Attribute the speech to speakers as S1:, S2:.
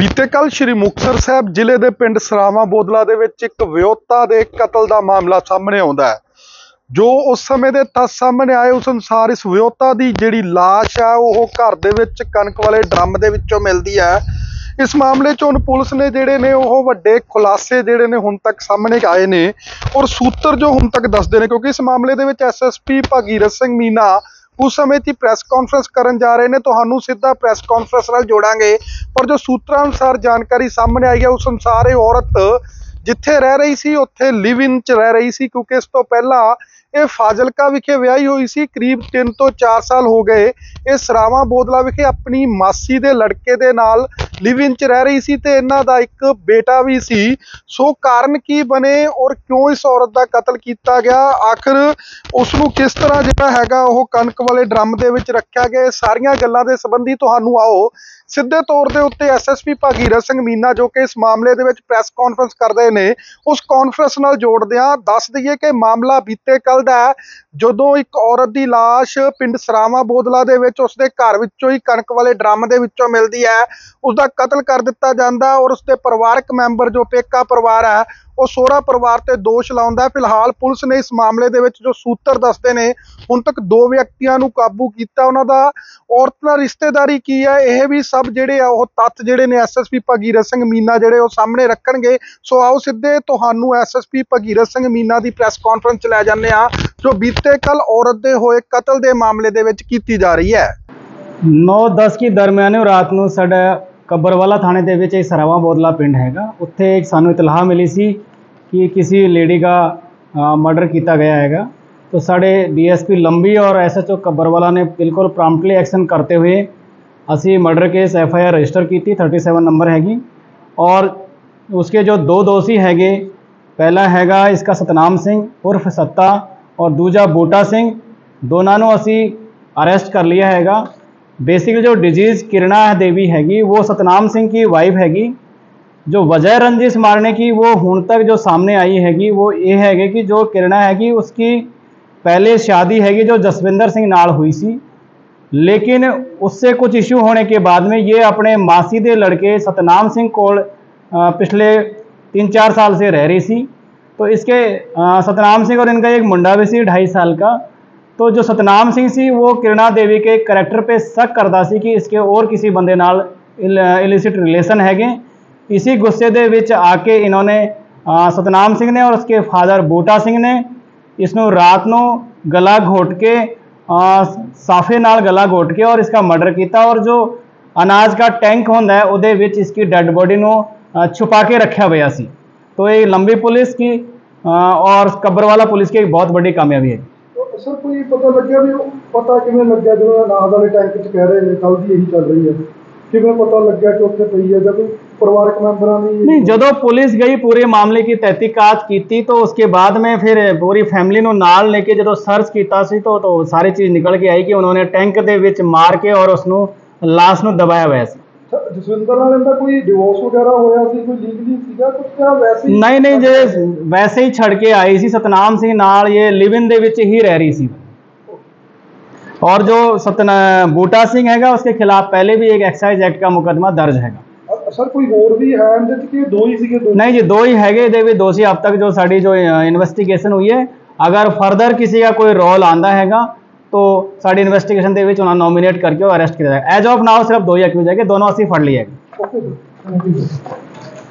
S1: ਬੀਤੇ ਕੱਲ ਸ਼੍ਰੀ ਮੁਕਤਸਰ ਸਾਹਿਬ ਜ਼ਿਲ੍ਹੇ ਦੇ ਪਿੰਡ ਸਰਾਵਾਂ ਬੋਦਲਾ ਦੇ ਵਿੱਚ ਇੱਕ ਵਿਅਹਤਾ ਦੇ ਕਤਲ ਦਾ ਮਾਮਲਾ ਸਾਹਮਣੇ ਆਉਂਦਾ ਹੈ। ਜੋ ਉਸ ਸਮੇਂ ਦੇ ਤੱਥ ਸਾਹਮਣੇ ਆਏ ਉਸ ਅਨੁਸਾਰ ਇਸ ਵਿਅਹਤਾ ਦੀ ਜਿਹੜੀ ਲਾਸ਼ ਹੈ ਉਹ ਘਰ ਦੇ ਵਿੱਚ ਕਣਕ ਵਾਲੇ ਡਰਮ ਦੇ ਵਿੱਚੋਂ ਮਿਲਦੀ ਹੈ। ਇਸ ਮਾਮਲੇ 'ਚ ਹੁਣ ਪੁਲਿਸ ਨੇ ਜਿਹੜੇ ਨੇ ਉਹ ਵੱਡੇ ਖੁਲਾਸੇ ਜਿਹੜੇ ਨੇ ਹੁਣ ਤੱਕ ਸਾਹਮਣੇ ਆਏ ਨੇ ਔਰ ਸੂਤਰ ਜੋ ਹੁਣ ਤੱਕ ਦੱਸਦੇ ਨੇ ਕਿਉਂਕਿ ਇਸ ਮਾਮਲੇ ਦੇ ਵਿੱਚ ਐਸਐਸਪੀ ਭਗੀਰਥ ਸਿੰਘ ਮੀਨਾ ਉਸ ਸਮੇਂ 'ਚ ਪ੍ਰੈਸ ਕਾਨਫਰੰਸ ਕਰਨ ਜਾ ਰਹੇ ਨੇ, ਤੁਹਾਨੂੰ ਸਿੱਧਾ ਪ੍ਰੈਸ ਕਾਨਫਰੰਸ ਨਾਲ ਜੋੜਾਂਗੇ। ਪਰ ਜੋ ਸੂਤਰਾਂ ਅਨੁਸਾਰ ਜਾਣਕਾਰੀ ਸਾਹਮਣੇ ਆਈ ਹੈ, ਉਸ ਅਨੁਸਾਰ ਇਹ ਔਰਤ ਜਿੱਥੇ ਰਹਿ ਰਹੀ ਸੀ, ਉੱਥੇ ਲਿਵ ਇਨ ਚ ਰਹਿ ਰਹੀ ਸੀ, ਕਿਉਂਕਿ ਇਸ ਤੋਂ ਪਹਿਲਾਂ ਇਹ ਫਾਜ਼ਿਲਕਾ ਵਿਖੇ ਵਿਆਹੀ ਹੋਈ ਸੀ, ਕਰੀਬ 3 ਤੋਂ 4 ਸਾਲ ਹੋ ਗਏ। ਇਹ ਸਰਾਵਾਂ ਬੋਦਲਾ ਵਿਖੇ ਆਪਣੀ ਮਾਸੀ ਦੇ ਲੜਕੇ ਦੇ ਨਾਲ ਲਿਵ ਇਨ ਚ ਰਹਿ ਰਹੀ ਸੀ ਤੇ ਇਹਨਾਂ ਦਾ ਇੱਕ ਬੇਟਾ ਵੀ ਸੀ। ਸੋ ਕਾਰਨ ਕੀ ਬਣੇ ਔਰ ਕਿਉਂ ਇਸ ਔਰਤ ਦਾ ਕਤਲ ਕੀਤਾ ਗਿਆ? ਆਖਰ ਉਸ ਨੂੰ ਕਿਸ ਤਰ੍ਹਾਂ ਜਿਹੜਾ ਹੈਗਾ ਉਹ ਕਣਕ ਵਾਲੇ ਡਰਮ ਦੇ ਵਿੱਚ ਰੱਖਿਆ ਗਿਆ? ਸਾਰੀਆਂ ਗੱਲਾਂ ਦੇ ਸੰਬੰਧੀ ਤੁਹਾਨੂੰ ਆਓ। ਸਿੱਧੇ ਤੌਰ ਦੇ ਉੱਤੇ ਐਸਐਸਪੀ ਭਾਗੀਰਥ ਸਿੰਘ ਮੀਨਾ, ਜੋ ਕਿ ਇਸ ਮਾਮਲੇ ਦੇ ਵਿੱਚ ਪ੍ਰੈਸ ਕਾਨਫਰੰਸ ਕਰਦੇ ਨੇ, ਉਸ ਕਾਨਫਰੰਸ ਨਾਲ ਜੋੜਦਿਆਂ ਦੱਸ ਦਈਏ ਕਿ ਮਾਮਲਾ ਬੀਤੇ ਕੱਲ ਦਾ ਜਦੋਂ ਇੱਕ ਔਰਤ ਦੀ ਲਾਸ਼ ਪਿੰਡ ਸਰਾਵਾਂ ਬੋਦਲਾ ਦੇ ਵਿੱਚ ਉਸਦੇ ਘਰ ਵਿੱਚੋਂ ਹੀ ਕਣਕ ਵਾਲੇ ਡਰਮ ਦੇ ਵਿੱਚੋਂ ਮਿਲਦੀ ਹੈ। ਉਸ ਦਾ ਕਤਲ ਕਰ ਦਿੱਤਾ ਜਾਂਦਾ ਔਰ ਉਸਦੇ ਪਰਿਵਾਰਕ ਮੈਂਬਰ ਜੋ ਪੇਕਾ ਪਰਿਵਾਰ ਹੈ ਉਹ ਸੋਹਰਾ ਪਰਿਵਾਰ ਤੇ ਦੋਸ਼ ਲਾਉਂਦਾ ਹੈ। ਫਿਲਹਾਲ ਪੁਲਿਸ ਨੇ ਇਸ ਮਾਮਲੇ ਦੇ ਵਿੱਚ ਜੋ ਸੂਤਰ ਦੱਸਦੇ ਨੇ, ਹੁਣ ਤੱਕ ਦੋ ਵਿਅਕਤੀਆਂ ਨੂੰ ਕਾਬੂ ਕੀਤਾ ਉਹਨਾਂ ਦਾ। ਔਰਤ ਨਾਲ ਰਿਸ਼ਤੇਦਾਰੀ ਕੀ ਹੈ? ਇਹ ਵੀ ਸਭ ਜਿਹੜੇ ਆ, ਉਹ ਤੱਥ ਜਿਹੜੇ ਨੇ ਐਸਐਸਪੀ ਭਗੀਰਥ ਸਿੰਘ ਮੀਨਾ ਜਿਹੜੇ, ਉਹ ਸਾਹਮਣੇ ਰੱਖਣਗੇ। ਸੋ ਆਓ ਸਿੱਧੇ ਤੁਹਾਨੂੰ ਐਸਐਸਪੀ ਭਗੀਰਥ ਸਿੰਘ ਮੀਨਾ ਦੀ ਪ੍ਰੈਸ ਕਾਨਫਰੰਸ ਚ ਲੈ ਜਾਂਦੇ ਆ ਜੋ ਬੀਤੇ ਕੱਲ ਔਰਤ ਦੇ ਹੋਏ ਕਤਲ ਦੇ ਮਾਮਲੇ ਦੇ ਵਿੱਚ ਕੀਤੀ ਜਾ ਰਹੀ ਹੈ।
S2: 9-10 ਕੀ ਦਰਮਿਆਨੇ ਰਾਤ ਨੂੰ ਸਾਡਾ ਕੱਬਰਵਾਲਾ ਥਾਣੇ ਦੇ ਵਿੱਚ ਇਹ ਸਰਾਵਾ ਬੋਦਲਾ ਪਿੰਡ ਹੈਗਾ। ਉੱਥੇ ਸਾਨੂੰ ਇਤਲਾਹ ਮਿਲੀ ਸੀ कि किसी लेडी का मर्डर किया गया है तो साढ़े डीएसपी लंबी और एस एच ओ कब्बरवाला ने बिल्कुल प्रॉम्प्टली एक्शन करते हुए असी मर्डर केस एफआईआर रजिस्टर की थी थर्टी सेवन नंबर हैगी। और उसके जो दो दोषी हैगे, पहला हैगा इसका सतनाम सिंह, उर्फ़ सत्ता, और दूजा बूटा सिंह। दोनों असी अरेस्ट कर लिया हैगा। बेसिकली जो डिज़ीज़ किरणा देवी हैगी, वो सतनाम सिंह की वाइफ हैगी। जो वजह रंजिश मारने की, वो ਹੁਣ तक जो सामने आई हैगी, वो ये हैगे कि जो किरणा हैगी, उसकी पहले शादी हैगी जो जसविंदर सिंह नाल हुई सी। लेकिन उससे कुछ इशू होने के बाद में ये अपने मासी दे लड़के सतनाम सिंह को पिछले तीन चार साल से रह रही सी। तो इसके सतनाम सिंह और इनका एक मुंडा भी सी ढाई साल का। तो जो सतनाम सिंह सी, वो किरणा देवी के करैक्टर पे शक करता सी कि इसके और किसी बंदे नाल इलिसिट रिलेशन हैगे। इसी गुस्से के आके इन्होंने सतनाम सिंह ने और उसके फादर बूटा सिंह ने इसनों रात को गला घोट के आ, साफे नाल गला घोट के और इसका मर्डर किया और जो अनाज का टैंक होंगे वो इसकी डेड बॉडी को छुपा के रखा हुआ सी। तो ये लंबी पुलिस की आ, और कब्रवाला पुलिस की एक बहुत बड़ी कामयाबी है।
S3: सर कोई पता लग गया भी पता कि लग गया जो नाज वाले ਪਰਿਵਾਰਕ ਮੈਂਬਰਾਂ ਦੀ
S2: नहीं ਜਦੋਂ ਪੁਲਿਸ ਗਈ ਪੂਰੇ ਮਾਮਲੇ ਦੀ ਤਹਿਕੀਕਾਤ ਕੀਤੀ ਤਾਂ ਉਸਕੇ ਬਾਅਦ में फिर पूरी फैमिली ਨੂੰ ਨਾਲ ਲੈ ਕੇ ਜਦੋਂ ਸਰਚ ਕੀਤਾ ਸੀ ਤਾਂ ਤਾਂ ਸਾਰੀ ਚੀਜ਼ ਨਿਕਲ ਕੇ ਆਈ ਕਿ ਉਹਨਾਂ ਨੇ ਟੈਂਕ ਦੇ ਵਿੱਚ ਮਾਰ ਕੇ ਔਰ ਉਸ ਨੂੰ ਲਾਸ਼ ਨੂੰ ਦਬਾਇਆ ਹੋਇਆ ਸੀ
S3: ਸਰ, ਜਸਵਿੰਦਰ ਨਾਲ ਇਹਦਾ ਕੋਈ ਡਿਵੋਰਸ ਵਗੈਰਾ ਹੋਇਆ ਸੀ ਕੋਈ ਲੀਗਲੀ ਸੀਗਾ ਕੁਝ ਜਾਂ ਵੈਸੇ ਹੀ
S2: ਨਹੀਂ ਨਹੀਂ ਜੇ ਵੈਸੇ ਹੀ ਛੱਡ ਕੇ ਆਈ ਸੀ ਸਤਨਾਮ ਸਿੰਘ ਨਾਲ ਇਹ ਲਿਵ ਇਨ ਦੇ ਵਿੱਚ ਹੀ ਰਹਿ ਰਹੀ ਸੀ और जो सतना बूटा सिंह हैगा उसके खिलाफ पहले भी एक एक्साइज एक्ट का मुकदमा दर्ज हैगा
S3: ਅ- ਸਰ ਕੋਈ ਹੋਰ ਵੀ ਹੈ ਇਹਦੇ ਚ ਕਿ ਦੋ ਹੀ ਸੀਗੇ ਦੋ
S2: ਨਹੀਂ ਜੀ ਦੋ ਹੀ ਹੈਗੇ ਇਹਦੇ ਵੀ ਦੋਸ਼ੀ ਅਬ ਤੱਕ ਜੋ ਸਾਡੀ ਜੋ ਇਨਵੈਸਟੀਗੇਸ਼ਨ ਹੋਈ ਹੈ ਅਗਰ ਫਰਦਰ ਕਿਸੇ ਦਾ ਕੋਈ ਰੋਲ ਆਂਦਾ ਹੈਗਾ ਤੋ ਸਾਡੀ ਇਨਵੈਸਟੀਗੇਸ਼ਨ ਦੇ ਵਿੱਚ ਉਹਨਾਂ ਨੋਮੀਨੇਟ ਕਰਕੇ ਉਹ ਅਰੈਸਟ ਕੀਤਾ ਜਾਏਗਾ ਐਜ ਆਫ ਨਾਓ ਸਿਰਫ ਦੋ ਹੀ ਐਕਿਊਜ਼ ਹੈਗੇ ਦੋਨੋਂ ਅਸੀਂ ਫੜ ਲਏ ਹੈਗੇ
S3: ਓਕੇ ਜੀ